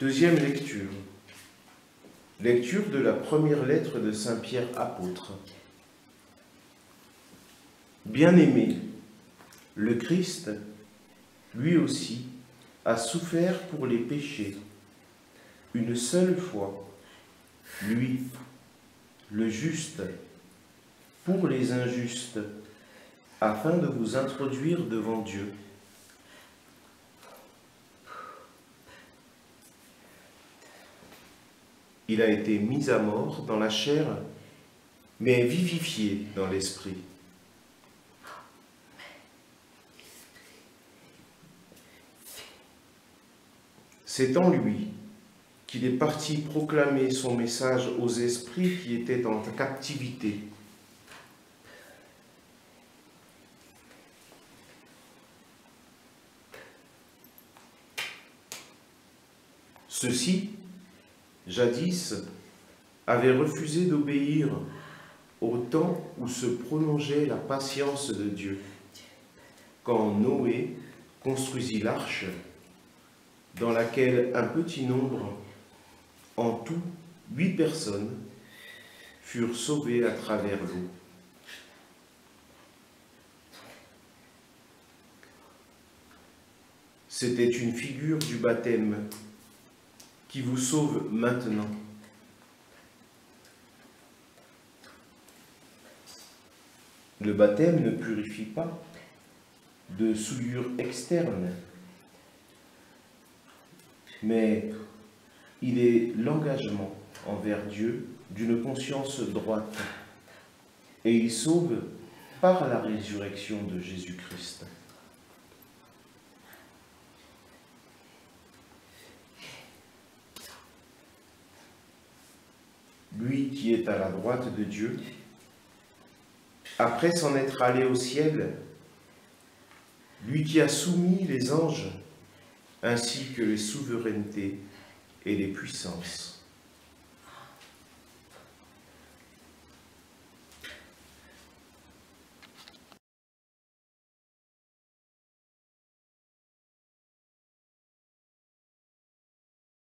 Deuxième lecture. Lecture de la première lettre de Saint Pierre apôtre. Bien-aimé, le Christ, lui aussi, a souffert pour les péchés, une seule fois, lui, le juste, pour les injustes, afin de vous introduire devant Dieu. Il a été mis à mort dans la chair, mais vivifié dans l'esprit. C'est en lui qu'il est parti proclamer son message aux esprits qui étaient en captivité. Ceux-ci, jadis, avaient refusé d'obéir au temps où se prolongeait la patience de Dieu, quand Noé construisit l'arche dans laquelle un petit nombre, en tout huit personnes, furent sauvées à travers l'eau. C'était une figure du baptême qui vous sauve maintenant. Le baptême ne purifie pas de souillure externe, mais il est l'engagement envers Dieu d'une conscience droite et il sauve par la résurrection de Jésus-Christ. Qui est à la droite de Dieu, après s'en être allé au ciel, lui qui a soumis les anges ainsi que les souverainetés et les puissances.